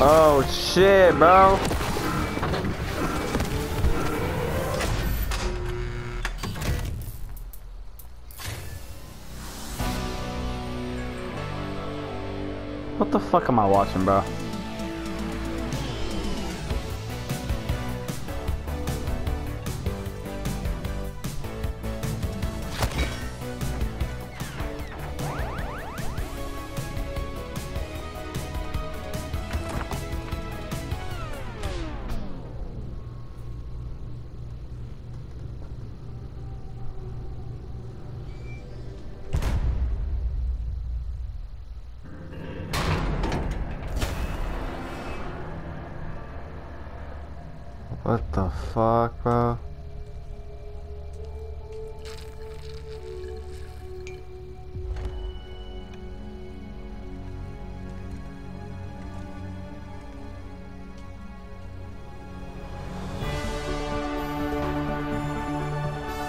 Oh shit, bro. What the fuck am I watching, bro? What the fuck, bro?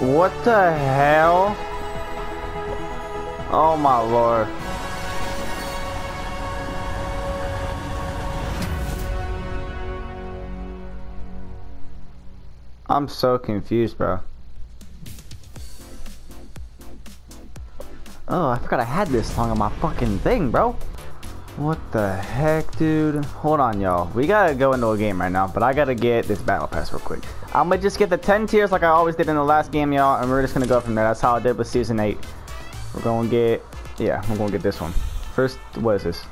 What the hell? Oh my lord. I'm so confused, bro. Oh, I forgot I had this song on my fucking thing, bro. What the heck, dude? Hold on, y'all. We gotta go into a game right now, but I gotta get this battle pass real quick. I'm gonna just get the 10 tiers like I always did in the last game, y'all, and we're just gonna go from there. That's how I did with Season 8. We're gonna get, yeah, we're gonna get this one. First, what is this?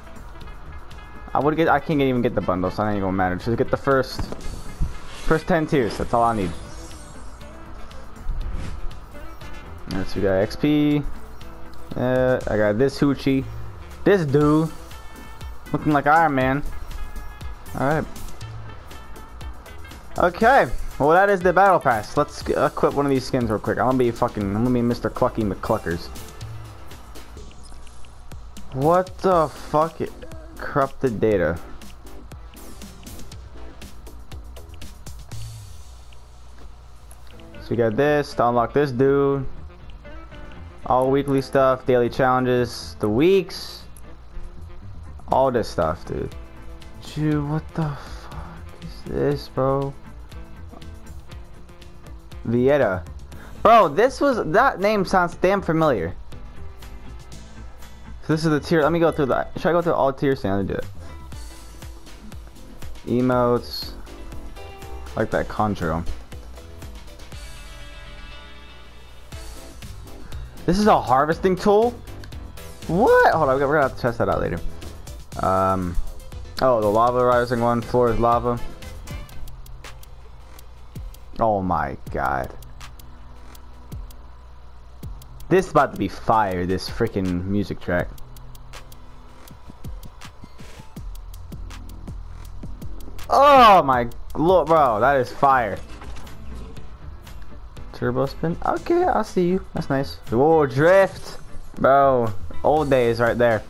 I would get, I can't even get the bundle, so it ain't gonna matter. Just get the first, first 10 tiers. That's all I need. Alright, so we got XP. Uh, I got this hoochie. This dude. Looking like Iron Man. Alright. Okay. Well, that is the battle pass. Let's equip one of these skins real quick. I'm gonna be fucking. I'm gonna be Mr. Clucky McCluckers. What the fuck? Corrupted data. So we got this to unlock this dude. All weekly stuff, daily challenges, the weeks. All this stuff, dude. Dude, what the fuck is this, bro? Vieta. Bro, this was, that name sounds damn familiar. So this is the tier, let me go through that. Should I go through all tiers? Yeah, let me do it. Emotes. Like that Conjuro. This is a harvesting tool? What? Hold on, we're gonna have to test that out later. Um, oh, the lava rising one, floor is lava. Oh my god. This is about to be fire, this freaking music track. Oh my lord, bro, that is fire. Turbo spin? Okay, I'll see you. That's nice. Whoa, drift! Bro, old days right there.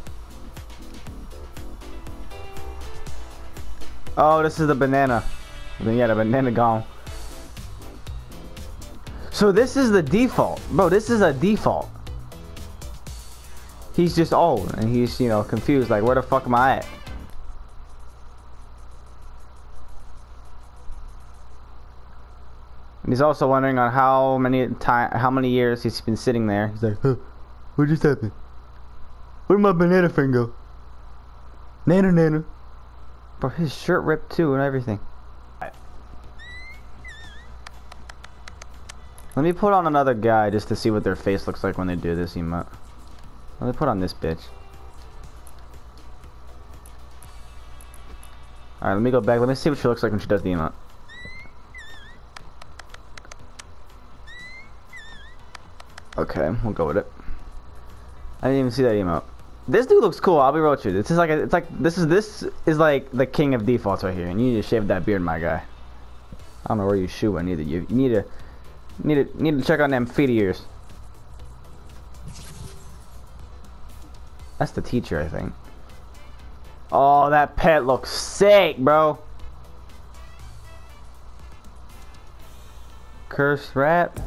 Oh, this is the banana. Then yeah, the banana gone. So this is the default. Bro, this is a default. He's just old and he's, you know, confused. Like, where the fuck am I at? He's also wondering on how many time, how many years he's been sitting there. He's like, huh, what just happened? Where'd my banana go? Nana, nana. Bro, his shirt ripped too and everything. Let me put on another guy just to see what their face looks like when they do this emote. Let me put on this bitch. Alright, let me go back. Let me see what she looks like when she does the emote. Okay, we'll go with it. I didn't even see that emote. This dude looks cool. I'll be real with you. This is like a, it's like this is this is like the king of defaults right here. And you need to shave that beard, my guy. I don't know where you shoe either. You, you need to need to need to check on them feet of yours. That's the teacher, I think. Oh, that pet looks sick, bro. Curse rat.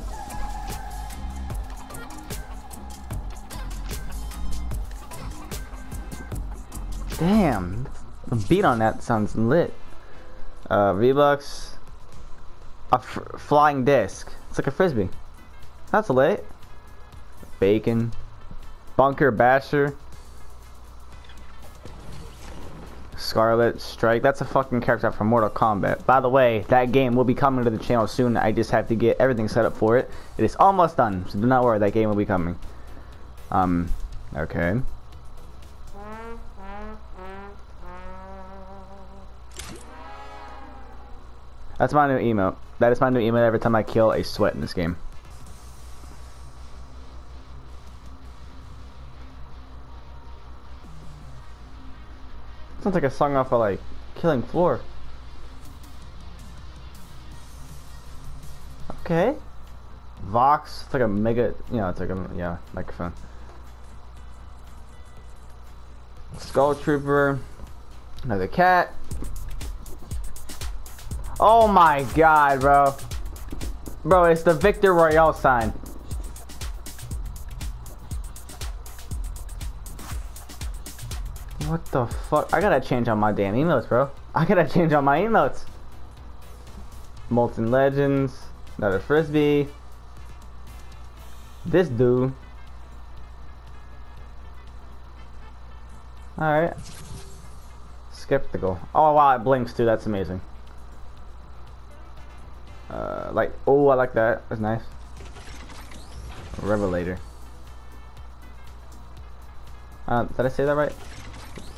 Damn. The beat on that sounds lit. Uh, V-Bucks. A flying disc. It's like a frisbee. That's lit. Bacon. Bunker Basher. Scarlet Strike. That's a fucking character from Mortal Kombat. By the way, that game will be coming to the channel soon. I just have to get everything set up for it. It is almost done, so do not worry. That game will be coming. Um, okay. That's my new emote. That is my new emote every time I kill a sweat in this game. Sounds like a song off of like Killing Floor. Okay. Vox, it's like a mega, you know, it's like a, yeah, microphone. Skull Trooper, another cat. Oh my god, bro. Bro, it's the Victory Royale sign. What the fuck? I gotta change on my damn emotes, bro. I gotta change on my emotes. Molten Legends, another Frisbee. This dude. Alright. Skeptical. Oh wow, it blinks too, that's amazing. Uh, like, oh, I like that. That's nice. Revelator. Uh, did I say that right?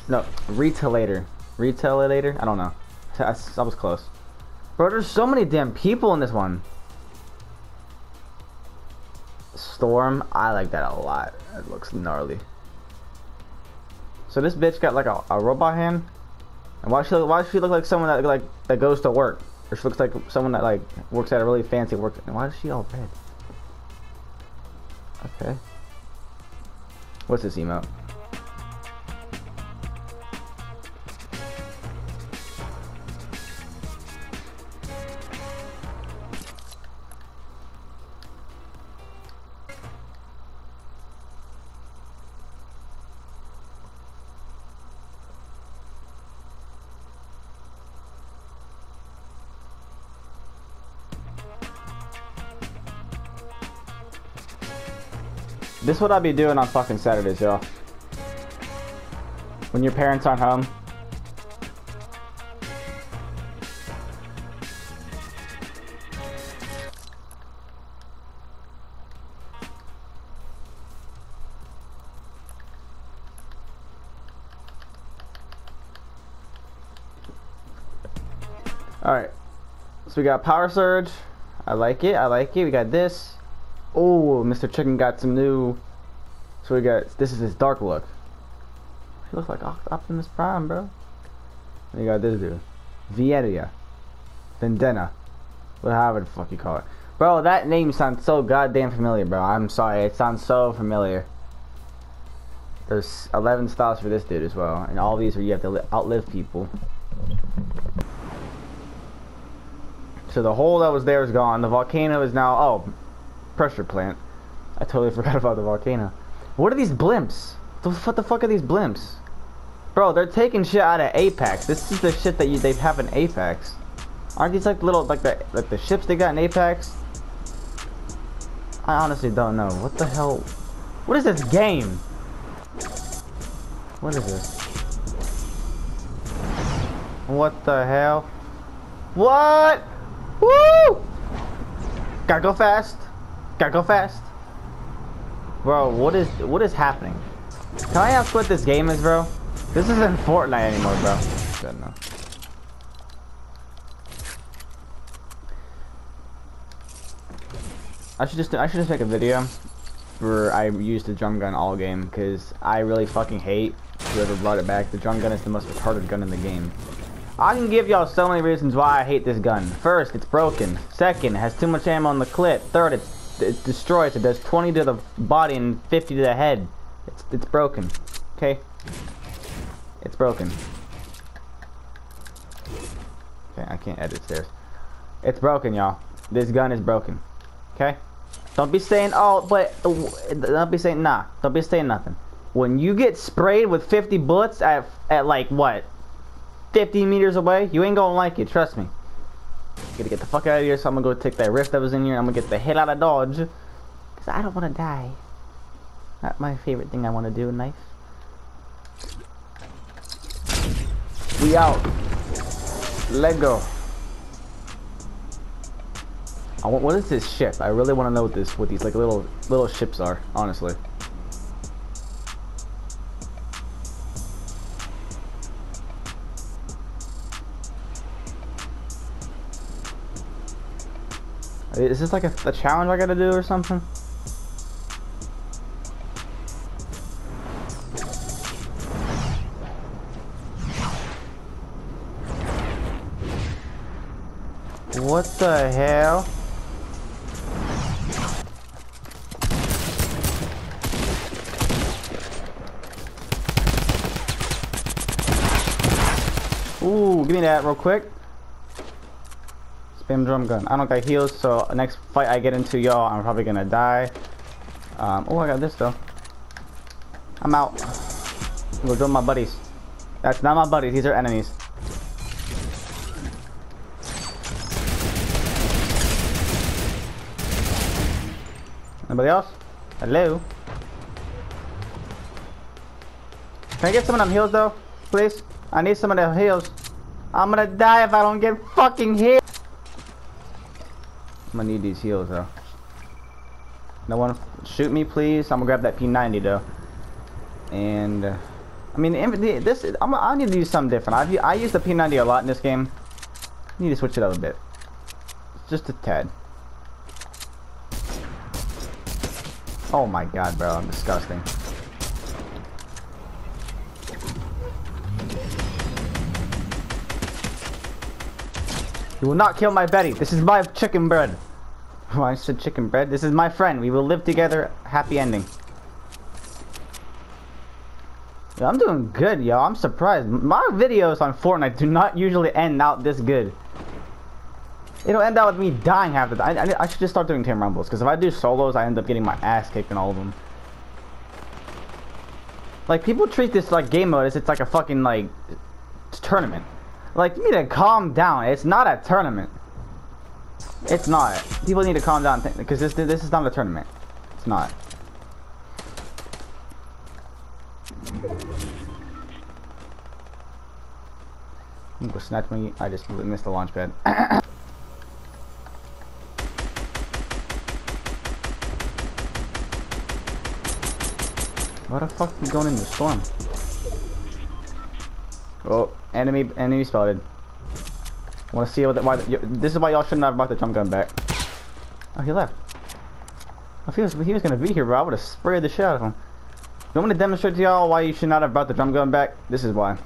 No, retailator. Retailator? I don't know. I, I was close. Bro, there's so many damn people in this one. Storm, I like that a lot. It looks gnarly. So this bitch got like a, a robot hand? And why she why does she look like someone that like that goes to work? She looks like someone that like works at a really fancy work. Why is she all red? Okay. What's this emote? This is what I'll be doing on fucking Saturdays, y'all. When your parents aren't home. Alright. So we got Power Surge. I like it. I like it. We got this. Oh, Mr. Chicken got some new. So we got. This is his dark look. He looks like Optimus Prime, bro. And you got this dude, Vienna, Vendetta, whatever the fuck you call it, bro. That name sounds so goddamn familiar, bro. I'm sorry, it sounds so familiar. There's 11 styles for this dude as well, and all these are you have to outlive people. So the hole that was there is gone. The volcano is now. Oh, pressure plant. I totally forgot about the volcano. What are these blimps? What the fuck are these blimps? Bro, they're taking shit out of Apex. This is the shit that you, they have in Apex. Aren't these like little, like the, like the ships they got in Apex? I honestly don't know. What the hell? What is this game? What is this? What the hell? What? Woo! Gotta go fast. Gotta go fast. Bro, what is what is happening? Can I ask what this game is, bro? This isn't Fortnite anymore, bro. Good enough. I should just I should just make a video where I use the drum gun all game because I really fucking hate whoever brought it back. The drum gun is the most retarded gun in the game. I can give y'all so many reasons why I hate this gun. First, it's broken. Second, it has too much ammo on the clip. Third, it's it destroys. It does 20 to the body and 50 to the head. It's it's broken. Okay. It's broken. Okay, I can't edit stairs. It's broken, y'all. This gun is broken. Okay. Don't be saying oh, but don't be saying nah. Don't be saying nothing. When you get sprayed with 50 bullets at at like what 50 meters away, you ain't gonna like it, trust me. Gotta get the fuck out of here, so I'm gonna go take that rift that was in here. I'm gonna get the hell out of Dodge. Because I don't wanna die. Not my favorite thing I wanna do in life. We out. Let go. I want, what is this ship? I really want to know what this what these like little little ships are, honestly. Is this like a, a challenge I gotta do or something? What the hell? Ooh, give me that real quick. Spam drum gun. I don't got heals, so next fight I get into y'all, I'm probably gonna die. Um, oh, I got this though. I'm out. Gonna join my buddies. That's not my buddies, these are enemies. Anybody else? Hello? Can I get some of them heals though? Please? I need some of them heals. I'm gonna die if I don't get fucking healed. I'm gonna need these heals though. No one shoot me please. I'm gonna grab that P90 though. And uh, I mean this I'm, I need to use something different. I've, I use the P90 a lot in this game. I need to switch it up a bit. Just a tad. Oh my god, bro, I'm disgusting. You will not kill my Betty. This is my chicken bread. Oh, I said chicken bread. This is my friend. We will live together. Happy ending. Yo, I'm doing good, yo. I'm surprised. My videos on Fortnite do not usually end out this good. It'll end out with me dying half the time. I, I, I, should just start doing team rumbles, because if I do solos, I end up getting my ass kicked in all of them. Like, people treat this, like, game mode as it's like a fucking, like, tournament. Like, you need to calm down. It's not a tournament. It's not. People need to calm down because this this is not a tournament. It's not. I'm gonna snatch me. I just missed the launch pad. What the fuck are you going in the storm? Oh, enemy, enemy spotted. Want to see what? The, why? The, this is why y'all shouldn't have brought the drum gun back. Oh, he left. If he was, he was gonna be here, bro, I would have sprayed the shit out of him. You want me to demonstrate to y'all why you should not have brought the drum gun back? This is why.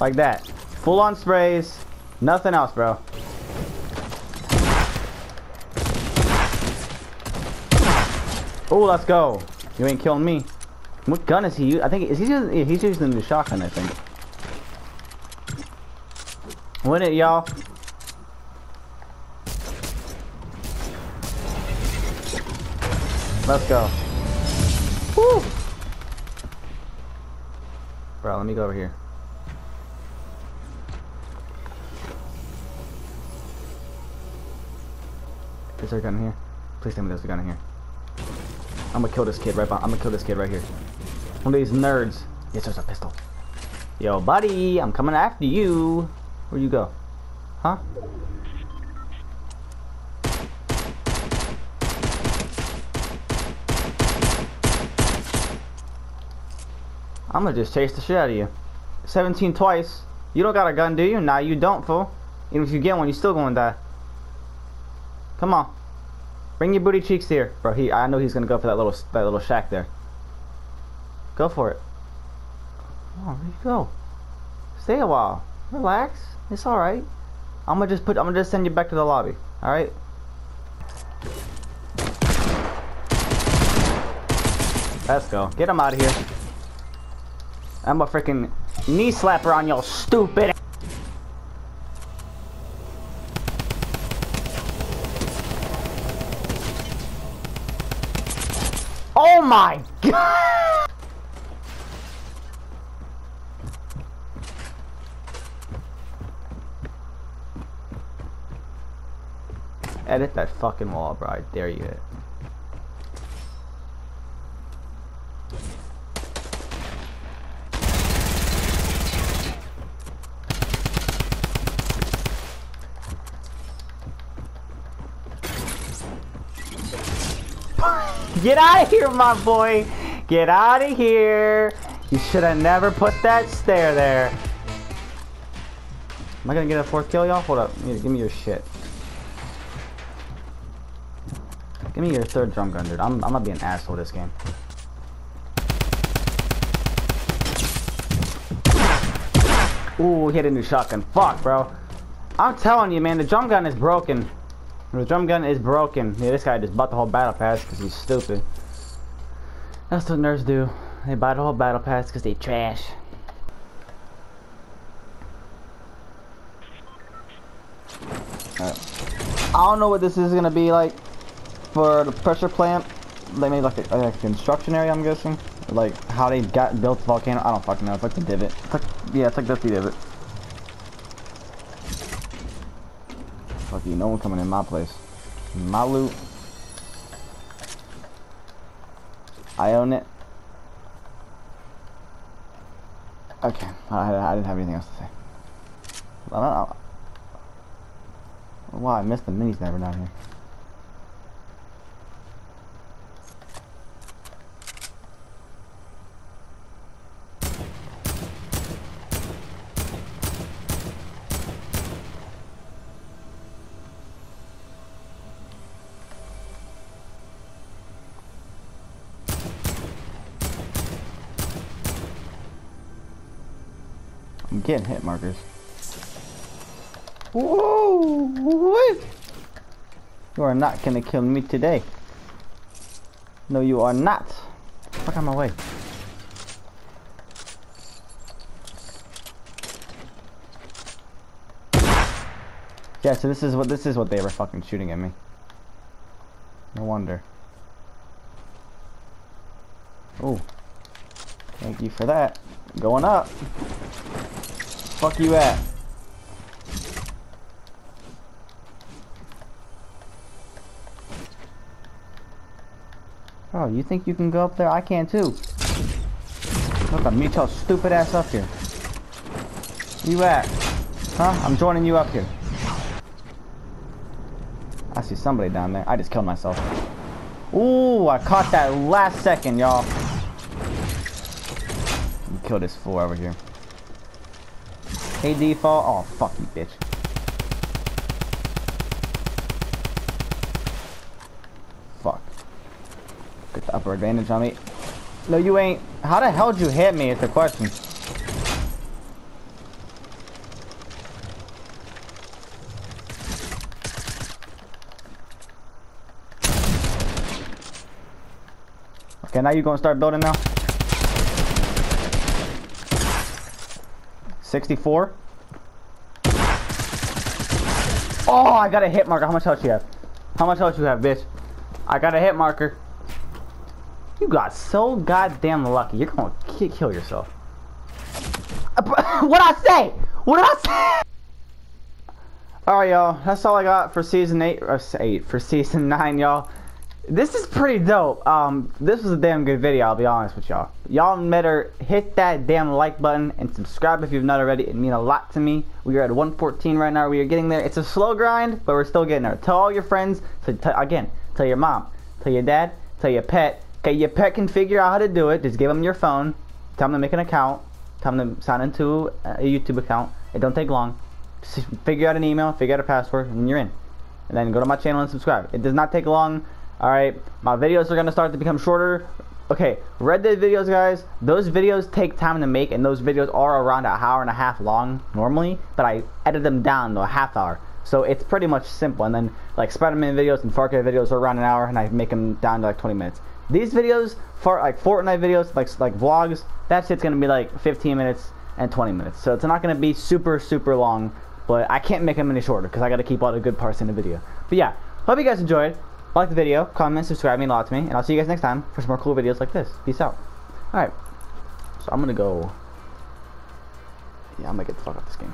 Like that. Full on sprays. Nothing else, bro. Oh, let's go. You ain't killing me. What gun is he using? I think is he using he's using the shotgun, I think. Win it, y'all. Let's go. Woo! Bro, let me go over here. Is there a gun in here? Please tell me there's a gun in here. I'm gonna kill this kid right. I'm gonna kill this kid right here. One of these nerds. Yes, there's a pistol. Yo, buddy, I'm coming after you. Where'd you go? Huh? I'm gonna just chase the shit out of you. 17 twice. You don't got a gun, do you? Nah, you don't, fool. Even if you get one, you're still gonna die. Come on. Bring your booty cheeks here. Bro, he I know he's gonna go for that little that little shack there. Go for it. Oh, where you go? Stay a while. Relax. It's alright. I'm gonna just put I'm gonna just send you back to the lobby. Alright? Let's go. Get him out of here. I'm a freaking knee slapper on your stupid. Edit that fucking wall, bro. I dare you Get out of here, my boy. Get out of here. You should have never put that stair there. Am I gonna get a fourth kill, y'all? Hold up. Give me your shit. Give me your third drum gun, dude. I'm, I'm gonna be an asshole this game. Ooh, hit a new shotgun. Fuck, bro. I'm telling you, man, the drum gun is broken. The drum gun is broken. Yeah, this guy just bought the whole battle pass because he's stupid. That's what nerds do. They buy the whole battle pass because they trash. Right. I don't know what this is gonna be like for the pressure plant. They made like a, a construction area, I'm guessing. Like how they got built the volcano. I don't fucking know. It's like the divot. It's like, yeah, it's like that's the divot. Fuck you, no one coming in my place. My loot. I own it. Okay, I, I didn't have anything else to say. I don't know. Why I missed the mini sniper down here. I'm getting hit markers. Whoa! What? You are not gonna kill me today. No, you are not. Fuck out my way. Yeah, so this is what this is what they were fucking shooting at me. No wonder. Oh. Thank you for that. Going up. Fuck you at? Oh, you think you can go up there? I can too. Look, I'm mute your stupid ass up here. You at? Huh? I'm joining you up here. I see somebody down there. I just killed myself. Ooh, I caught that last second, y'all. Kill this fool over here. Hey, default. Oh, fuck you, bitch. Fuck. Get the upper advantage on me. No, you ain't. How the hell did you hit me is the question. Okay, now you gonna start building now? 64. Oh, I got a hit marker. How much health you have? How much health you have, bitch? I got a hit marker. You got so goddamn lucky. You're gonna kill yourself. Uh, what I say? What I say? Alright, y'all. That's all I got for season 8. Or 8. For season 9, y'all. This is pretty dope. Um, this was a damn good video, I'll be honest with y'all. Y'all better hit that damn like button and subscribe if you've not already. It means a lot to me. We are at 114 right now. We are getting there. It's a slow grind, but we're still getting there. Tell all your friends. So again, tell your mom, tell your dad, tell your pet. Okay, your pet can figure out how to do it. Just give them your phone. Tell them to make an account. Tell them to sign into a YouTube account. It don't take long. Just figure out an email, figure out a password, and you're in. And then go to my channel and subscribe. It does not take long. Alright, my videos are going to start to become shorter. Okay, Red Dead videos, guys, those videos take time to make, and those videos are around an hour and a half long normally, but I edit them down to a half hour. So it's pretty much simple, and then like Spider-Man videos and Far Cry videos are around an hour, and I make them down to like 20 minutes. These videos, for like Fortnite videos, like like vlogs, that shit's gonna be like 15 minutes, and 20 minutes. So it's not going to be super, super long, but I can't make them any shorter because I got to keep all the good parts in the video. But yeah, hope you guys enjoyed. Like the video, comment, subscribe, mean a lot to me, and I'll see you guys next time for some more cool videos like this. Peace out. Alright, so I'm to go... Yeah, I'm to get the fuck out of this game.